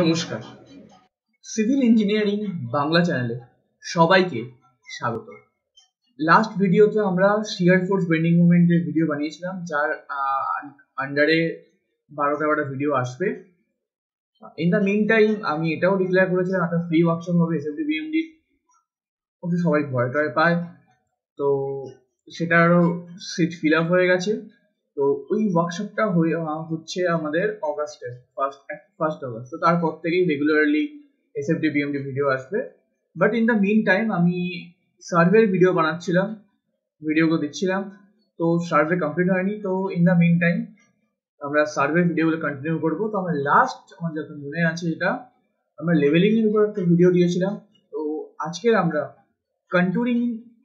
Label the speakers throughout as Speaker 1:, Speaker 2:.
Speaker 1: নমস্কার। Civil engineering Bangla চ্যানেলে সবাইকে স্বাগত। লাস্ট ভিডিওতে আমরা শিয়ার ফোর্স বেন্ডিং মুভমেন্টের ভিডিও বানিয়েছিলাম, যার আন্ডারে বারো তেরোটা ভিডিও আসবে। ইন দ্য মিন টাইম আমি এটাও ডিক্লেয়ার করেছিলাম, একটা ফ্রি ওয়ার্কশপ হবে এস এফটি বিএমডির ওকে সবাই ভয় টয় পায়। তো সেটারও সিট ফিল আপ হয়ে গেছে। তো ওই ওয়ার্কশপটা হয়ে হচ্ছে আমাদের অগাস্টে ফার্স্ট ফার্স্ট অগাস্ট তো তারপর থেকেই regularly S F D BMD video আসবে। But in the mean time আমি সার্ভের ভিডিও বানাচ্ছিলাম ভিডিওগুলো দিচ্ছিলাম। তো সার্ভে কমপ্লিট হয়নি, তো ইন দ্য মিন টাইম আমরা সার্ভে ভিডিওগুলো কন্টিনিউ করব। তো আমার লাস্ট আমার যত মনে আছে এটা, আমরা লেভেলিং এর উপর একটা ভিডিও দিয়েছিলাম। তো আজকের আমরা কন্টুরিং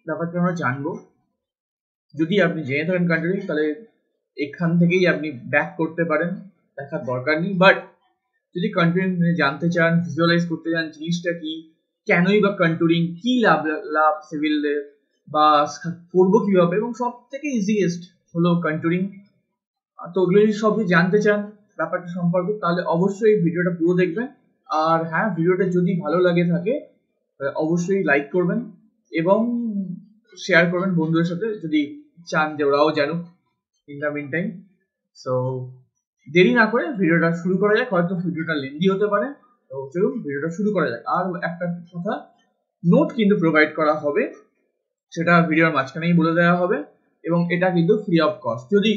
Speaker 1: ব্যাপারটা আমরা জানব। যদি আপনি জেনে থাকেন কন্টুরিং তাহলে এখান থেকেই আপনি ব্যাক করতে পারেন, দেখার দরকার নেই। বাট যদি কন্টুরিং জানতে চান ভিজুয়ালাইজ করতে চান, জিনিসটা কি, কেনই বা কন্টুরিং কি লাভ লাভ সিভিলদের, বা করব কীভাবে, এবং সব থেকে ইজিয়েস্ট হলো কন্টুরিং তো ওগুলো যদি সবই জানতে চান, ব্যাপারটা সম্পর্কে, তাহলে অবশ্যই ভিডিওটা পুরো দেখবেন। আর হ্যাঁ ভিডিওটা যদি ভালো লাগে থাকে অবশ্যই লাইক করবেন, এবং শেয়ার করবেন বন্ধুদের সাথে, যদি চান যে ওরাও জানুক। In the mean time so দেরি না করে ভিডিওটা শুরু করা যাক, হয়তো ভিডিওটা লেন্দি হতে পারে। তো চলুন ভিডিওটা শুরু করা যাক। আর একটা কথা নোট কিন্তু প্রোভাইড করা হবে, সেটা ভিডিওর মাঝখানেই বলে দেওয়া হবে, এবং এটা কিন্তু ফ্রি অফ কস্ট যদি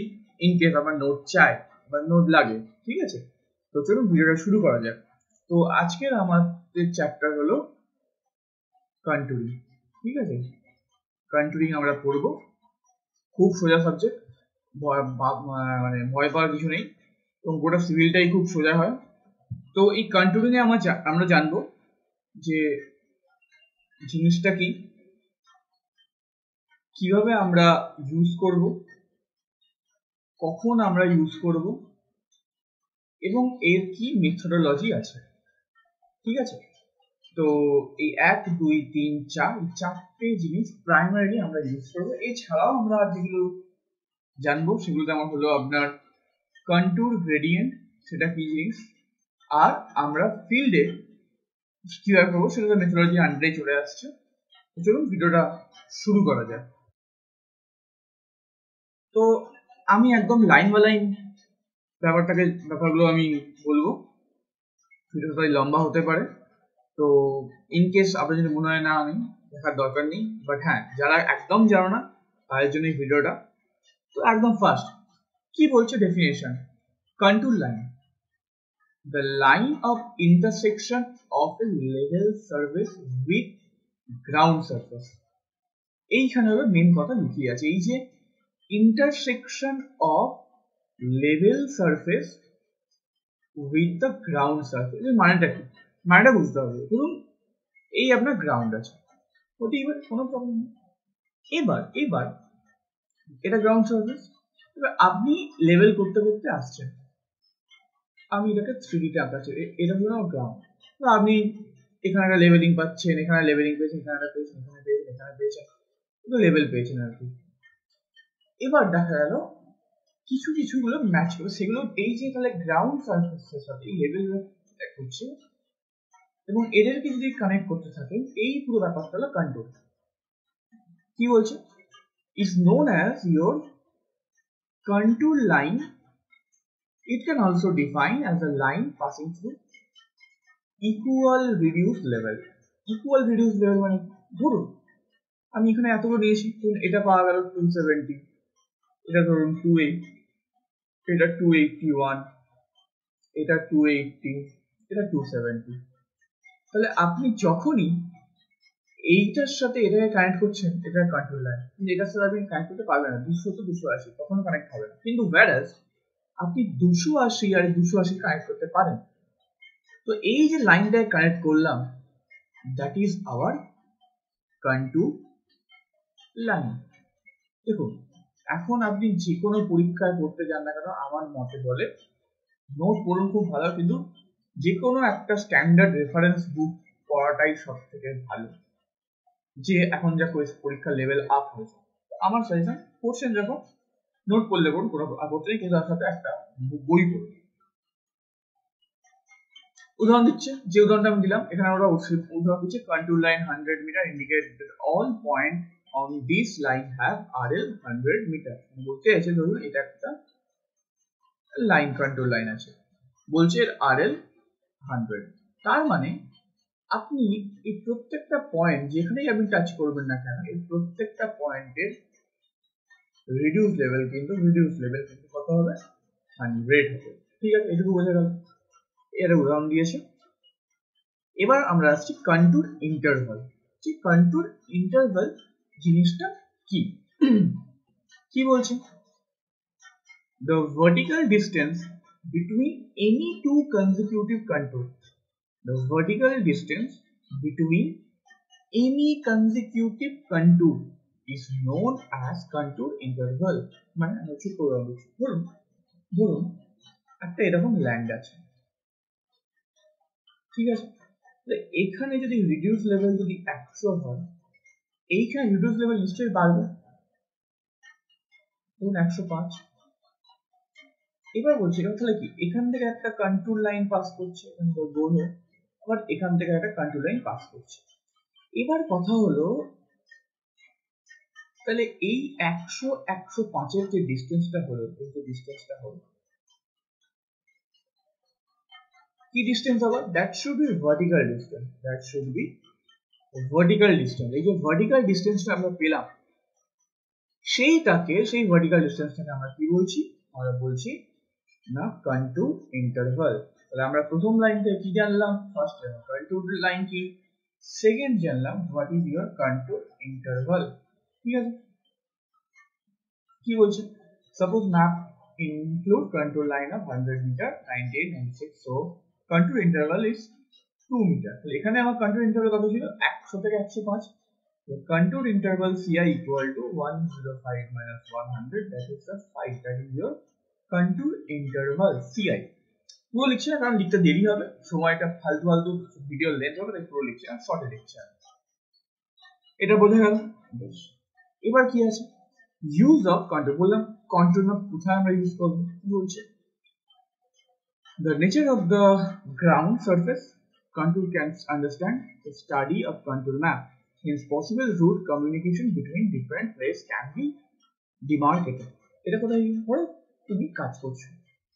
Speaker 1: ইন কেস আমার নোট চাই বা নোট লাগে, ঠিক আছে? তো চলুন ভিডিওটা শুরু করা যাক। তো আজকের আমাদের চ্যাপ্টার হলো কন্টুরিং ঠিক আছে? কন্টুরিং আমরা পড়ব। খুব সোজা সাবজেক্ট মানে ভয় পাওয়ার কিছু নেই এবং গোটা সিভিলটাই খুব সোজা হয়। তো এই কন্টুরিং এ আমরা আমরা জানব যে জিনিসটা কি, কীভাবে আমরা ইউজ করব, কখন আমরা ইউজ করব এবং এর কি মেথোডোলজি আছে। ঠিক আছে? তো এই এক, দুই, তিন, চার চারটে জিনিস প্রাইমারিলি আমরা ইউজ করব। এছাড়াও আমরা যেগুলো জানব সেগুলোতে আমার হলো আপনার কন্টুর গ্রেডিয়েন্ট সেটা কি জিনিস? আর আমরা ফিল্ডে কীভাবে করব, সেটা মেথোলজি আন্ডারে চলে আসছে। চলুন ভিডিওটা শুরু করা যায় তো আমি একদম লাইন বা লাইন ব্যাপারটাকে, ব্যাপারগুলো আমি বলব। ভিডিওটা লম্বা হতে পারে। তো ইন কেস আপনার যদি মনে হয় না, আমি দেখার দরকার নেই। বাট হ্যাঁ যারা একদম জানো না, তাদের জন্য এই ভিডিওটা তো একদম ফার্স্ট কি বলছে definition contour line the line of intersection of a level surface with ground surface এইখানে হলো মেন কথা লুকিয়ে আছে। এই যে intersection of level surface with the ground surface মানেটা কি? মানেটা বুঝতে হবে। ধরুন এই আপনার গ্রাউন্ড আছে। ওটি এবার কোনো প্রবলেম নেই। এবার এবার এটা গ্রাউন্ড সার্ফেস এবার আপনি লেভেল করতে করতে আসছেন। আমি এটাকে থ্রি ডিতে আঁকাচ্ছি। এটা হলো আমার গ্রাউন্ড আপনি এখানে একটা লেভেলিং পাচ্ছেন, এখানে লেভেলিং পেয়েছেন, এখানে একটা পেয়েছেন, এখানে পেয়েছেন এখানে পেয়েছেন। তো লেভেল পেয়েছেন আর কি। এবার দেখা গেল, কিছু কিছুগুলো ম্যাচ করে, সেগুলো এই যে তাহলে গ্রাউন্ড সার্ফেসের সাথে লেভেল করছে, এবং এদেরকে যদি কানেক্ট করতে থাকেন, এই পুরো ব্যাপারটা হলো কন্ট্রোল কি বলছে? Is known as your contour line. It can also define as a line passing through equal reduced level. Equal reduced level মানে ধরুন, আমি এখানে এতগুলো নিয়েছি এটা পাওয়া গেল টু সেভেন্টি এটা ধরুন টু এইট এটা টু এইটটি ওয়ান এটা টু এইটটি এটা টু সেভেন্টি তাহলে আপনি যখনই এইটার সাথে এটাকে কানেক্ট করছেন এটা কন্ট্রোল লাইন কিন্তু এটার সাথে আপনি কানেক্ট করতে পারবেন না, দুশো তো দুশো আশি, কখনো কানেক্ট হবে না। কিন্তু ব্যারাস আপনি দুশো আশি আর দুশো আশি কানেক্ট করতে পারেন। তো এই যে লাইনটায় কানেক্ট করলাম that is our contour line দেখুন, এখন আপনি যে কোনো পরীক্ষায় পড়তে যান না কেন, আমার মতে বলে নোট পড়ুন খুব ভালো, কিন্তু যে কোনো একটা স্ট্যান্ডার্ড রেফারেন্স বুক পড়াটাই সব থেকে ভালো। যে এখন যা পরীক্ষার লেভেল আপ হয়েছে। আমার সাজেশন কোশ্চেন যখন নোট করলে করুন কোনো আপত্তি, কিন্তু তার সাথে একটা বই পড়ুন। উদাহরণ দিচ্ছে, যে উদাহরণটা আমি দিলাম, এখানে আমরা উদাহরণ দিচ্ছে contour line hundred metre indicate all point on this line have R L hundred metre বলতে আছে, ধরুন এটা একটা লাইন কন্ট্রোল লাইন আছে। বলছে এর আর এল হান্ড্রেড তার মানে আপনি এই প্রত্যেকটা পয়েন্ট যেখানেই আপনি টাচ করবেন না কেন, এই প্রত্যেকটা পয়েন্টের রিডিউস লেভেল কিন্তু রিডিউস লেভেল কিন্তু কত হবে? হান্ড্রেড হবে। ঠিক আছে, এটুকু বোঝা গেল। এর উদাহরণ দিয়েছে। এবার আমরা আসছি কন্টুর ইন্টারভাল যে কন্টুর ইন্টারভাল জিনিসটা কি? কি বলছে? The vertical distance between any two consecutive contours the vertical distance between any consecutive contour is known as contour interval. মানে আমি হচ্ছে প্রোগ্রাম দিচ্ছি ধরুন ধরুন একটা এরকম ল্যান্ড আছে। ঠিক আছে? এখানে যদি রিডিউস লেভেল যদি একশো হয়, এইখানে রিডিউস লেভেল নিশ্চয়ই বাড়বে। ধরুন একশো পাঁচ। এবার বলছি তাহলে কি? এখান থেকে একটা কন্ট্রোল লাইন পাস করছে গোল আবার এখান থেকে একটা কন্ট্রোল লাইন পাস করছে। এবার কথা হলো, তাহলে এই একশো একশো পাঁচের যে ডিস্টেন্সটা হলো, এই যে ডিস্টেন্সটা হলো, কি ডিস্টেন্স হবে that should be vertical distance that should be vertical distance এই যে ভার্টিক্যাল ডিস্টেন্সটা আমরা পেলাম, সেইটাকে, সেই ভার্টিক্যাল ডিস্টেন্সটাকে আমরা কি বলছি? আমরা বলছি, না কন্টুর ইন্টারভাল তাহলে আমরা প্রথম লাইন থেকে কি জানলাম ফার্স্ট কন্টুর লাইন কি সেকেন্ড জানলাম what is your contour interval ঠিক আছে কি বলছে suppose map include contour line of 100 meter 98 96 so contour interval is 2 meter তাহলে এখানে আমার contour interval কত ছিল 100 থেকে 105 so contour interval ci equal to 105 minus 100 that is the 5 that is your contour interval ci পুরো লিখছি না কারণ লিখতে দেরি হবে সময়টা ফালতু ফালতু ভিডিও লেন্থ হবে তাই পুরো লিখছি না শর্টে লিখছি এটা বোঝা গেল বেশ এবার কি আছে ইউজ অফ কন্ট্রোল বললাম কন্ট্রোল অফ কোথায় আমরা ইউজ করব কি বলছে the nature of the ground surface contour can understand the study of contour map hence possible route communication between different place can be demarcated এটা কোথায় ধরো তুমি কাজ করছ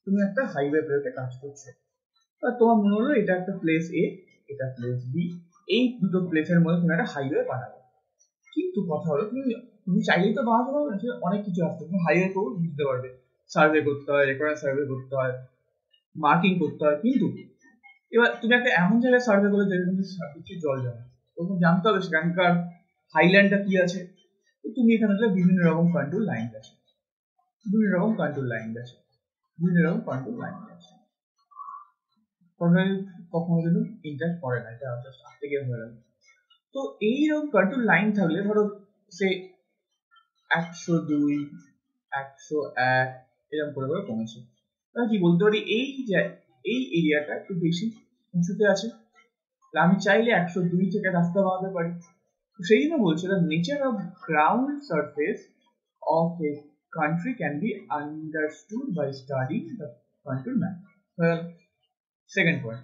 Speaker 1: তুমি একটা হাইওয়ে প্লেটে কাজ করছ। তোমার মনে হলো এটা একটা প্লেস এ এটা প্লেস বি এই দুটো প্লেসের মধ্যে তুমি একটা হাইওয়ে বানাবে কিন্তু কথা হলো, তুমি তুমি চাইলেই তো বানাতে পারবে না অনেক কিছু আসতে তুমি হাইওয়ে কেও বুঝতে পারবে। সার্ভে করতে হয় রেকর্ড সার্ভে করতে হয় মার্কিং করতে হয়, কিন্তু এবার তুমি একটা এমন জায়গায় সার্ভে করে যেখানে কিছু জল যাবে তখন জানতে হবে সেখানকার হাইল্যান্ডটা কি আছে। তুমি এখানে বিভিন্ন রকম কন্ট্রোল লাইন আছে বিভিন্ন রকম কন্ট্রোল লাইন আছে রকম কন্ট্রোল আছে কখনো কিন্তু ইন্টার করে না, এটা জাস্ট আস্তে গিয়ে হয়ে গেল। তো এইরকম কন্ট্রোল লাইন থাকলে ধরো সে একশো দুই, একশো এক, এরকম করে করে কমেছে। তাহলে কি বলতে পারি? এই এই এরিয়াটা একটু বেশি উঁচুতে আছে। আমি চাইলে একশো দুই থেকে রাস্তা বানাতে পারি। সেই জন্য বলছে the nature of ground surface of a country can be understood by studying the contour map. Well, second point,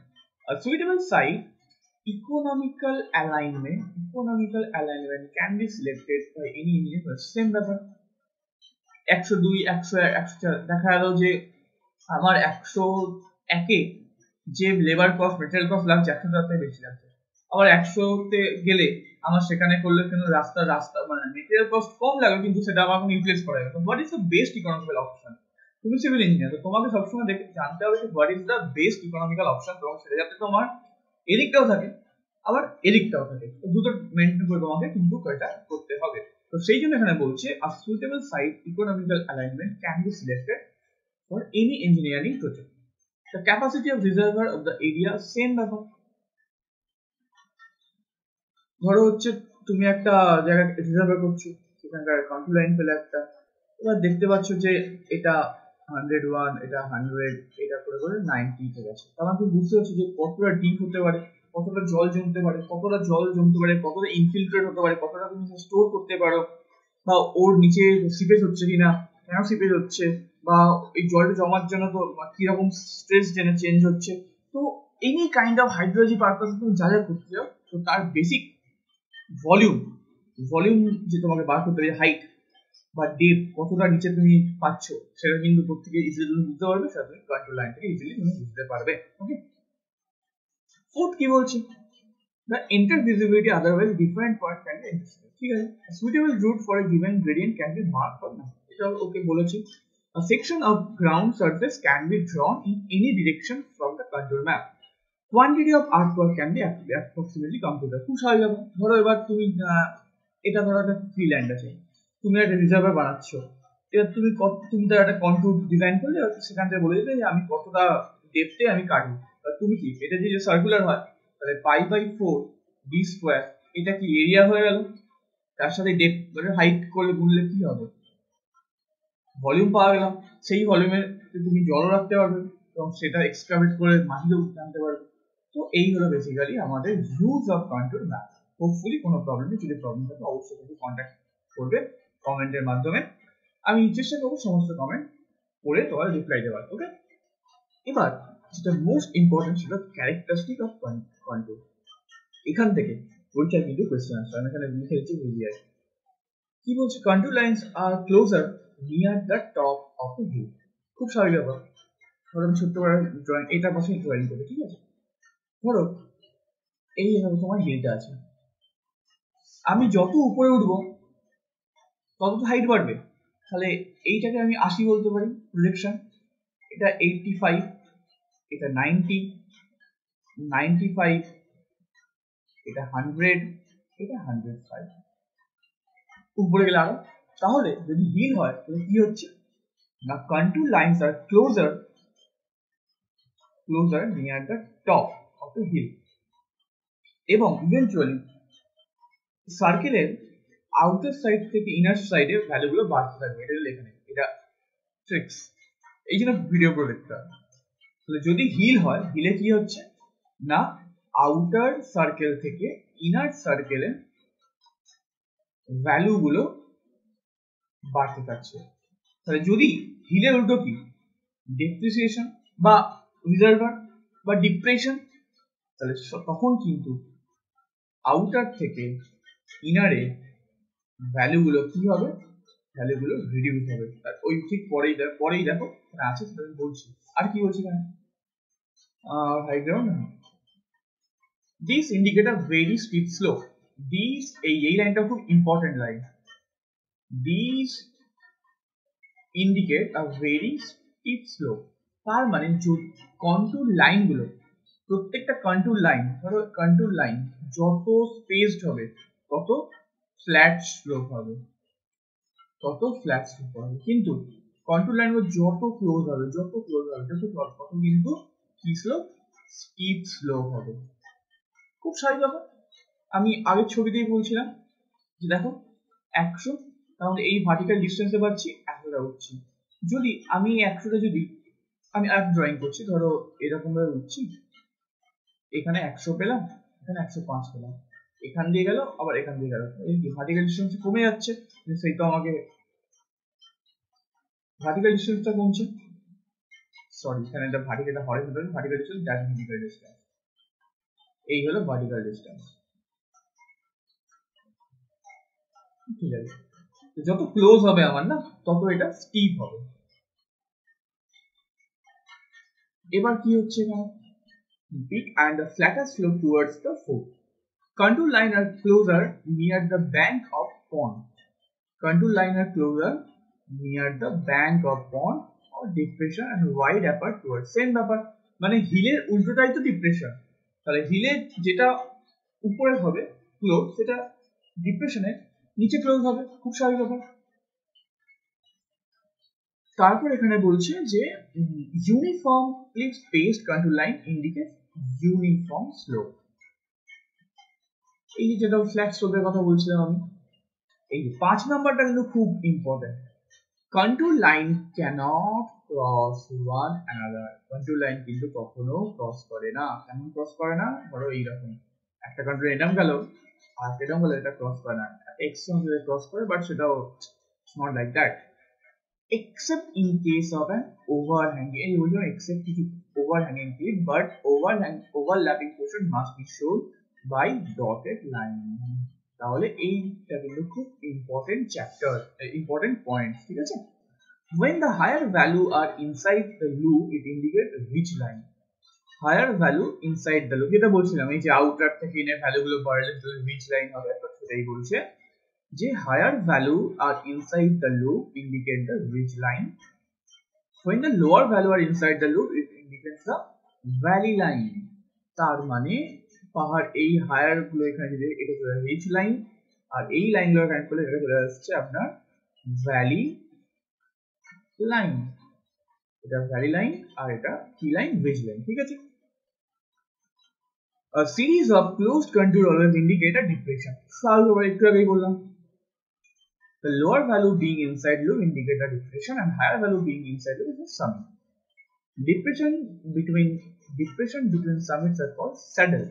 Speaker 1: a suitable site economical alignment economical alignment can be selected by any engineer same ব্যাপার একশো দুই একশো একশো দেখা গেল যে আমার একশো একে যে লেবার কস্ট মেটেরিয়াল কস্ট লাগছে একশো টাকা বেশি লাগছে আবার একশোতে গেলে আমার সেখানে করলে কিন্তু রাস্তা রাস্তা মানে মেটেরিয়াল কস্ট কম লাগে, কিন্তু সেটা আমার কোনো ইউটিলাইজ করা যাবে। What is the best economical option তুমি সিভিল ইঞ্জিনিয়ার তো তোমাকে সবসময় দেখে জানতে হবে যে what is the best economical option এবং সেটা যাতে তোমার এদিকটাও থাকে, আবার এদিকটাও থাকে। তো দুটো মেনটেন করে তোমাকে কিন্তু এটা করতে হবে। তো সেই জন্য এখানে বলছে a suitable site economical alignment can be selected for any engineering project the capacity of reservoir of the area same ব্যাপার। ধরো হচ্ছে তুমি একটা জায়গা রিজার্ভ করছ, সেখানকার কন্ট্রোল লাইন পেলে একটা, এবার দেখতে পাচ্ছ যে এটা হান্ড্রেড ওয়ান এটা হান্ড্রেড এটা করে করে নাইনটি তে গেছে। তার তুমি বুঝতে পারছ যে কতটা ডিপ হতে পারে, কতটা জল জমতে পারে, কতটা জল জমতে পারে, কতটা ইনফিল্ট্রেট হতে পারে, কতটা তুমি স্টোর করতে পারো, বা ওর নিচে সিপেজ হচ্ছে কিনা, কেন সিপেজ হচ্ছে, বা এই জলটা জমার জন্য তো কীরকম স্ট্রেস যেন চেঞ্জ হচ্ছে। তো any kind of hydrology purpose তুমি যা যা করতে চাও, তো তার বেসিক ভলিউম ভলিউম যে তোমাকে বার করতে হবে হাইট বা ডেপ কতটা নিচে তুমি পাচ্ছ, সেটা কিন্তু প্রত্যেকে ইজিলি তুমি বুঝতে পারবে, সেটা তুমি কন্ট্রোল লাইন থেকে ইজিলি তুমি বুঝতে পারবে ওকে ফোর্থ কি বলছি? The intervisibility otherwise different point can be ঠিক আছে? Suitable route for a given gradient can be mark for না এটা ওকে বলেছি। A section of ground surface can be drawn in any direction from the contour map. Quantity of artwork can be approximately computed. খুব স্বাভাবিক ব্যাপার। ধরো এবার তুমি এটা ধরো একটা ফ্রি ল্যান্ড আছে। তুমি একটা রিজার্ভার বানাচ্ছ। এবার তুমি কত, তুমি তার একটা কন্ট্রোল ডিজাইন করলে সেখান থেকে বলে দিলে যে আমি কতটা ডেপথে আমি কাটবো। তুমি কি, এটা যদি সার্কুলার হয়, তাহলে pi by four D square এটা কি এরিয়া হয়ে গেল? তার সাথে ডেপ মানে হাইট করলে গুনলে কি হবে? ভলিউম পাওয়া গেলাম। সেই ভলিউমের তুমি জলও রাখতে পারবে এবং সেটা এক্সট্রাভেট করে মাটিতেও আনতে পারবে। তো এই হলো বেসিক্যালি আমাদের use of contour map hopefully কোনো প্রবলেম যদি প্রবলেম থাকে অবশ্যই কিন্তু কন্ট্যাক্ট করবে কমেন্টের মাধ্যমে। আমি চেষ্টা করব সমস্ত কমেন্ট পড়ে তোমার রিপ্লাই দেওয়ার ওকে এবার যেটা মোস্ট ইম্পর্টেন্ট ছিল ক্যারেক্টারিস্টিক অফ কন্ট্রোল এখান থেকে পরীক্ষায় কিন্তু কোয়েশ্চেন আসছে। আমি এখানে লিখে দিচ্ছি বুঝিয়ে কি বলছে? Contour lines are closer near the top of the view খুব স্বাভাবিক ব্যাপার। ধরো ছোট্ট করে ড্রয়িং এটা পাশে ড্রয়িং করবে, ঠিক আছে? ধরো, এই তোমার হিলটা আছে। আমি যত উপরে উঠবো, তত তো হাইট বাড়বে। তাহলে এইটাকে আমি আশি বলতে পারি প্রজেকশন এটা এইটটি ফাইভ এটা নাইনটি নাইনটি ফাইভ এটা হান্ড্রেড এটা হান্ড্রেড ফাইভ উপরে গেলে আরও। তাহলে যদি হিল হয়, তাহলে কি হচ্ছে? না control lines R closer closer near the top the hill এবং ইভেন্চুয়ালি সার্কেলের আউটার সাইড থেকে ইনার সাইডে ভ্যালুগুলো বাড়তে থাকবে। এটা লেখা এটা ট্রিক্স এই জন্য ভিডিও করে দেখতে হবে। যদি হিল হয় হিলে কি হচ্ছে? না আউটার সার্কেল থেকে ইনার সার্কেলে ভ্যালুগুলো বাড়তে থাকছে। তাহলে যদি হিলের উল্টো কি? ডেপ্রিসিয়েশন বা রিজার্ভার বা ডিপ্রেশন তাহলে তখন কিন্তু আউটার থেকে ইনারে ভ্যালুগুলো কি হবে? ভ্যালুগুলো রিডিউস হবে। আর ওই ঠিক পরেই দেখ- পরেই দেখো আছে সেটা আমি বলছি। আর কি বলছি এখানে? High ground this very this এই এই লাইনটা খুব important line this indicate a very তার মানে কন্ট্রোল লাইনগুলো প্রত্যেকটা কন্ট্রোল লাইন ধরো কন্ট্রোল লাইন যত স্পেসড হবে, তত ফ্ল্যাট স্লোপ হবে। তত ফ্ল্যাট স্লোপ হবে। কিন্তু কন্ট্রোল লাইনগুলো যত ক্লোজ হবে, যত ক্লোজ হবে, যত ক্লোজ তত কিন্তু কি স্লোপ স্টিপ স্লোপ হবে। খুব স্বাভাবিক ব্যাপার। আমি আগের ছবিতেই বলছিলাম যে দেখো, একশো, তাহলে এই ভার্টিক্যাল ডিস্টেন্সে পাচ্ছি একশোটা উঠছি। যদি আমি একশোটা যদি আমি আর ড্রয়িং করছি, ধরো এরকম ভাবে উঠছি এখানে একশো পেলাম, এখানে একশো পাঁচ পেলাম। এখান দিয়ে গেল, আবার এখান দিয়ে গেল। ভার্টিক্যাল ডিস্টেন্স কমে যাচ্ছে, সেই তো আমাকে ভার্টিক্যাল ডিস্টেন্সটা কমছে। সরি এখানে এটা vertical horizontal vertical distance that vertical distance এই হলো ভার্টিক্যাল ডিস্টেন্স ঠিক আছে। যত ক্লোজ হবে আমার না, তত এটা স্টিপ হবে। এবার কি হচ্ছে এখানে? Big and the flatter slope towards the foot. Contour line are closer near the bank of pond. Contour line are closer near the bank of pond or depression and wide apart towards same ব্যাপার মানে হিলের উল্টোটাই তো depression তাহলে হিলের যেটা উপরে হবে close সেটা ডিপ্রেশনের নিচে ক্লোজ হবে খুব স্বাভাবিক ব্যাপার তারপর এখানে বলছে যে uniformly spaced contour line indicate uniform slope এই যে যেটা ফ্ল্যাট স্লোপের কথা বলছিলাম আমি, এই পাঁচ নাম্বারটা কিন্তু খুব important contour line cannot cross one another contour line কিন্তু কখনো ক্রস করে না। কেমন ক্রস করে না? ধরো এইরকম। একটা কন্ট্রোল এরকম গেল, আর গেলে, এটা ক্রস করে না। এক্স ক্রস করে বাট সেটাও not like that except in case of an overhanging এই বলছো except কিছু overhanging cliff but overhang overlapping portion must be shown by dotted line তাহলে এইটা কিন্তু খুব ইম্পর্টেন্ট চ্যাপ্টার ইম্পর্টেন্ট পয়েন্ট ঠিক আছে when the higher value are inside the loop it indicates which line higher value inside the loop যেটা বলছিলাম এই যে আউটার থেকে ইনের ভ্যালু গুলো বাড়লে which line হবে তো সেটাই বলছে যে higher value are inside the loop indicate the ridge line when the lower value are inside the loop it indicates the valley line তার মানে পাহাড় এই হায়ারগুলো এখানে যে এটা চলে রিজ লাইন আর এই লাইনগুলো এখানে চলে এটা চলে আসছে আপনার ভ্যালি লাইন এটা ভ্যালি লাইন আর এটা কি লাইন রিজ লাইন ঠিক আছে? A series of closed contour always indicate a depression. So, I'll go back to the The lower value being inside loop indicate a depression and higher value being inside loop is a summit. Depression between depression between summits are called saddle.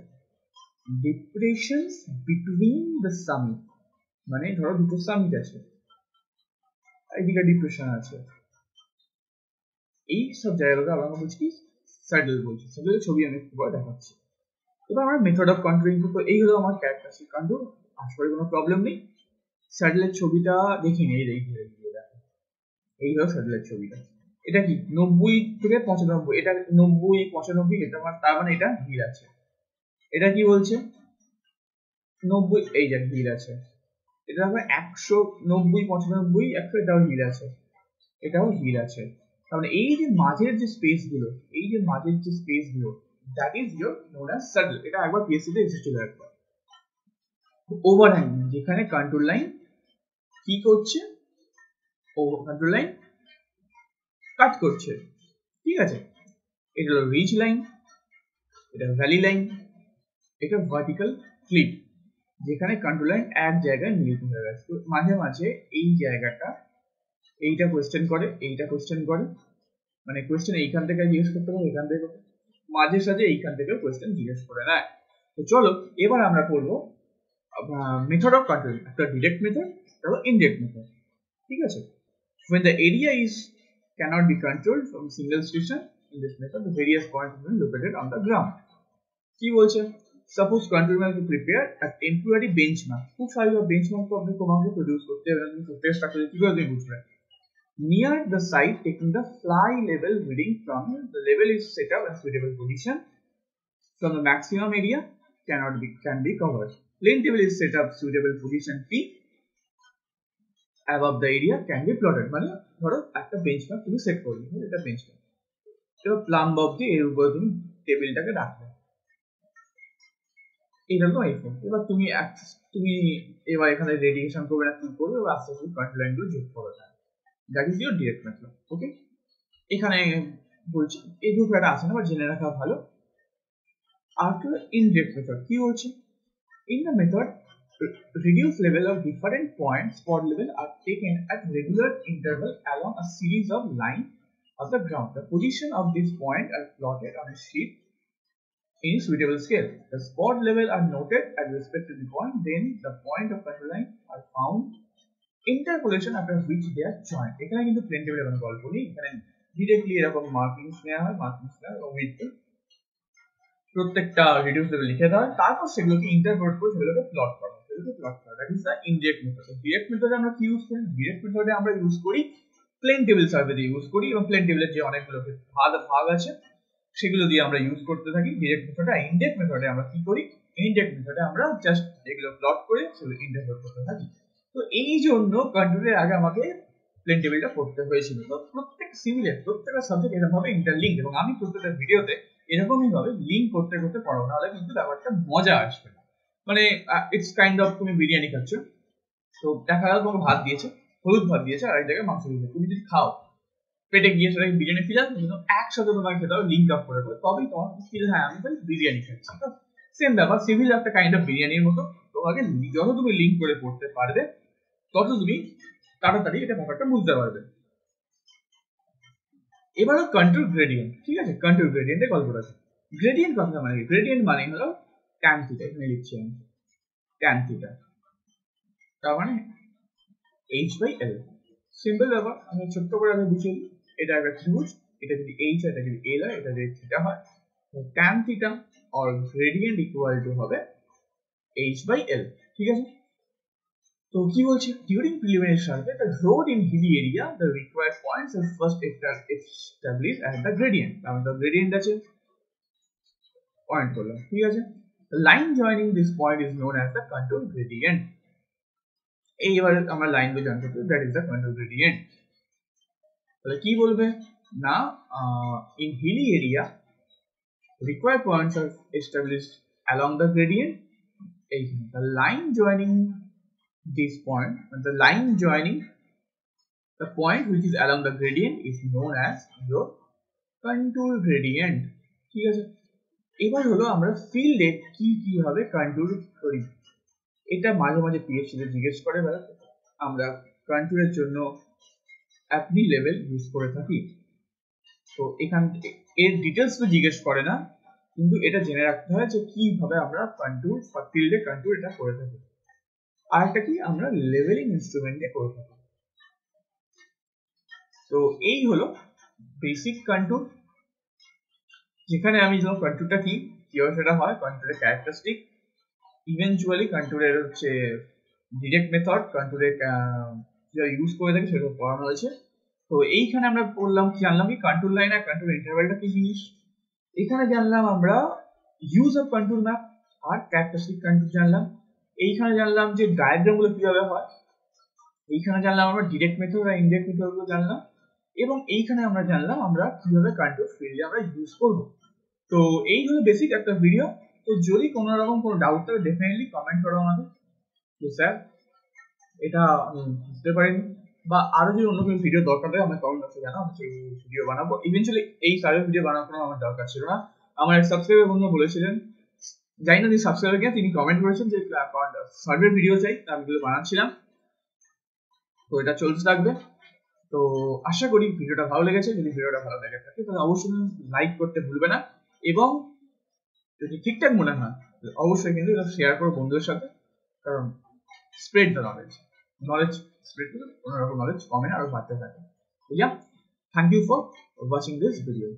Speaker 1: Depressions between the summit মানে ধরো দুটো summit আছে এইদিকে depression আছে এই সব জায়গাগুলোকে আমরা বলছি স্যাডেল বলছি স্যাডেলের ছবি আমি একটু পরে দেখাচ্ছি এবার আমরা মেথড অফ কন্ট্রোলিং তো এই হলো আমার ক্যারেক্টারিস্টিক কন্ট্রোল আশা করি কোনো প্রবলেম নেই স্যাটেলাইট ছবিটা দেখি এই দেখো, এই হলো স্যাটেলাইট ছবিটা এটা কি? নব্বই থেকে পঁচানব্বই, এটা নব্বই, পঁচানব্বই, এটা তার মানে এটা ভিড় আছে। এটা কি বলছে? নব্বই, এই যে ভিড় আছে। এটা হবে একশো নব্বই, পঁচানব্বই, একশো, এটাও ভিড় আছে। এটাও ভিড় আছে। তাহলে এই যে মাঝের যে স্পেসগুলো, এই যে মাঝের যে স্পেসগুলো that is your known as saddle এটা একবার পিএসসি তে এসেছিল একবার ওভারহ্যাং যেখানে কন্ট্রোল লাইন কি করছে? ও কন্ট্রোল লাইন কাট করছে। ঠিক আছে? এটা হলো রিচ লাইন এটা ভ্যালি লাইন এটা ভার্টিক্যাল ক্লিপ যেখানে কন্ট্রোল লাইন এক জায়গায় মিলিত হয়ে গেছে তো মাঝে মাঝে এই জায়গাটা এইটা কোয়েশ্চেন করে, এইটা কোয়েশ্চেন করে। মানে কোয়েশ্চেন এইখান থেকে জিজ্ঞেস করতে পারে, এখান থেকে মাঝে সাঝে এইখান থেকে কোয়েশ্চেন জিজ্ঞেস করে নেয়। তো চলো, এবার আমরা করব মেথড অফ কন্ট্রোল একটা ডিরেক্ট মেথড তারপর ইনডিরেক্ট মেথড ঠিক আছে when the area is cannot be controlled from single station in this method the various points will be located on the ground কি বলছে suppose control map to prepare a temporary benchmark খুব সারি benchmark তো আপনি তোমাকে produce করতে হবে তুমি করতে স্ট্রাকচার কি করে তুমি বুঝবে near the site taking the fly level reading from the level is set up in suitable position from the maximum area cannot be can be covered Plane table is set up suitable position p. Above the area can be plotted. মানে ধরো একটা benchmark তুমি set করলে এটা benchmark এবার plumb অব্দি এর উপরে তুমি টেবিলটাকে রাখলে। এটা তো আইফোন এবার তুমি তুমি এবার এখানে রেডিয়েশন করবে না, কি করবে? এবার আস্তে আস্তে কন্ট্রোল লাইনগুলো যোগ করে দেয় that is your direct method okay এখানে বলছি, এই দুটো একটা আছে না, বা জেনে রাখা ভালো। আর তো ইনডিরেক্ট মেথড কি বলছে In the method reduce level of different points spot level are taken at regular interval along a series of line of the ground. The position of this point are plotted on a sheet in suitable scale. The spot level are noted at respect to the point, then the point of control line are found interpolation after which they are joined. এখানে কিন্তু plane table এখন গল্প নেই এখানে directly এরকম markings নেওয়া হয় markings নেওয়া এবং প্রত্যেকটা রিডিউস লেভেল লিখে দেওয়া তারপর সেগুলোকে ইন্টারপ্রেট করে সেগুলোকে প্লট করা সেগুলোকে প্লট করা that is the indirect method direct মেথডে আমরা কি ইউজ করি? ডিরেক্ট মেথডে আমরা ইউজ করি প্লেন টেবিল সার্ভে দিয়ে ইউজ করি এবং প্লেন টেবিলের যে অনেকগুলো ভাগ ভাগ আছে, সেগুলো দিয়ে আমরা ইউজ করতে থাকি। ডিরেক্ট মেথডে ইনডেক্ট মেথডে আমরা কি করি? ইনডেক্ট মেথডে আমরা জাস্ট এগুলো প্লট করে সেগুলো ইন্টারপ্রেট করতে থাকি। তো এই জন্য কন্ট্রোলের আগে আমাকে প্লেন টেবিলটা পড়তে হয়েছিল। তো প্রত্যেক সিমিলার প্রত্যেকটা সাবজেক্ট এরকম ভাবে ইন্টারলিঙ্ক এবং আমি প্রত্যেকটা ভিডিওতে এরকমই ভাবে লিঙ্ক করতে করতে পড়াবো, নাহলে কিন্তু ব্যাপারটা মজা আসবে না। মানে ইটস কাইন্ড অফ তুমি বিরিয়ানি খাচ্ছ, তো দেখা গেল তোমাকে ভাত দিয়েছে, হলুদ ভাত দিয়েছে, আর এক জায়গায় মাংস দিয়েছে। তুমি যদি খাও, পেটে গিয়ে সেটাকে বিরিয়ানি ফিল আসবে? কিন্তু একসাথে তোমাকে খেতে হবে লিঙ্ক আপ করে তবেই তোমার ফিল হ্যাঁ আমি তাহলে বিরিয়ানি খাচ্ছি। তো সেম ব্যাপার সিভিল একটা কাইন্ড অফ বিরিয়ানির মতো। তোমাকে যত তুমি লিঙ্ক করে পড়তে পারবে, তত তুমি তাড়াতাড়ি এটা ব্যাপারটা বুঝতে পারবে। এবার কন্ট্রোল গ্রেডিয়েন্ট ঠিক আছে? কন্ট্রোল গ্রেডিয়েন্টে গল্পটা আছে। গ্রেডিয়েন্ট কথা মানে গ্রেডিয়েন্ট মানে হলো ট্যান থিটা এখানে লিখছি আমি। ট্যান থিটা তার মানে এইচ বাই এল সিম্পল ব্যাপার, আমি ছোট্ট করে আমি বুঝিয়ে এটা একটা ত্রিভুজ, এটা যদি এইচ হয়, এটা যদি এল হয়, এটা যদি থিটা হয় tan theta or gradient equal to হবে এইচ বাই এল ঠিক আছে? তো কি বলছি? During preliminary survey the road in hilly area the required points are first establish at the gradient কারণ দ্য গ্রেডিয়েন্ট আছে। পয়েন্ট করলাম, ঠিক আছে? Line joining this point is known as the control gradient এই এবার আমরা লাইনগুলো জানতে পারি that is the control gradient তাহলে কি বলবে? না in hilly area required points are established along the gradient the line joining this point. The line joining the point which is along the gradient is known as your contour gradient. ঠিক আছে? এবার হলো আমরা ফিল্ডে কি কীভাবে contour করি। এটা মাঝে মাঝে পিএইচডি জিজ্ঞেস করে বেড়াতে আমরা কন্ট্যুরের জন্য অ্যাপনি লেভেল ইউজ করে থাকি। তো এখান এর ডিটেলস তো জিজ্ঞেস করে না। কিন্তু এটা জেনে রাখতে হয় যে কীভাবে আমরা কন্ট্যুর ফিল্ডে কন্ট্যুর এটা করে থাকি। আর একটা কি আমরা লেভেলিং ইনস্ট্রুমেন্ট দিয়ে করে থাকি তো এই হলো বেসিক কন্ট্রোল যেখানে আমি যখন কন্ট্যুরটা কি, কীভাবে সেটা হয় কন্ট্রোলের ক্যারেক্টারিস্টিক ইভেনচুয়ালি কন্ট্রোলের হচ্ছে ডিরেক্ট মেথড কন্ট্রোলের ইউজ করে থাকি সেটা পড়ানো হয়েছে। তো এইখানে আমরা পড়লাম কি জানলাম কি? কন্ট্রোল লাইন আর কন্ট্রোল ইন্টারভ্যালটা কি জিনিস? এখানে জানলাম আমরা ইউজ অফ কন্ট্রোল ম্যাপ আর ক্যারেক্টারিস্টিক কন্ট্রোল জানলাম। এইখানে জানলাম যে ডায়াগ্রামগুলো কীভাবে হয়? এইখানে জানলাম আমরা ডিরেক্ট মেথড আর ইনডিরেক্ট মেথডগুলো জানলাম। এবং এইখানে আমরা জানলাম আমরা কীভাবে কন্ট্রোল ফিল্ডে আমরা ইউজ করব। তো এই হলো বেসিক একটা ভিডিও তো যদি কোনো রকম কোনো ডাউট থাকে ডেফিনেটলি কমেন্ট করো আমাকে। যে স্যার এটা আমি বুঝতে পারিনি। বা আরও যদি অন্য কোনো ভিডিও দরকার হয় আমার কমেন্ট বক্সে জানাও, আমি সেই ভিডিও বানাবো। ইভেন্চুয়ালি এই সার্ভে ভিডিও বানানোর কোনো আমার দরকার ছিল না। আমার এক সাবস্ক্রাইবার বন্ধু বলেছিলেন জানি না তিনি সাবস্ক্রাইবার কিনা, তিনি কমেন্ট করেছেন যে সার্ভে ভিডিও চাই আমি এগুলো বানাচ্ছিলাম। তো এটা চলতে থাকবে। তো আশা করি ভিডিওটা ভালো লেগেছে। যদি ভিডিওটা ভালো লেগে থাকে, তাহলে অবশ্যই লাইক করতে ভুলবে না। এবং যদি ঠিকঠাক মনে হয়, অবশ্যই কিন্তু এটা শেয়ার করো বন্ধুদের সাথে। কারণ spread the knowledge knowledge spread to অন্যরকম নলেজ কমে আরও বাড়তে থাকে। Yeah thank you for watching this video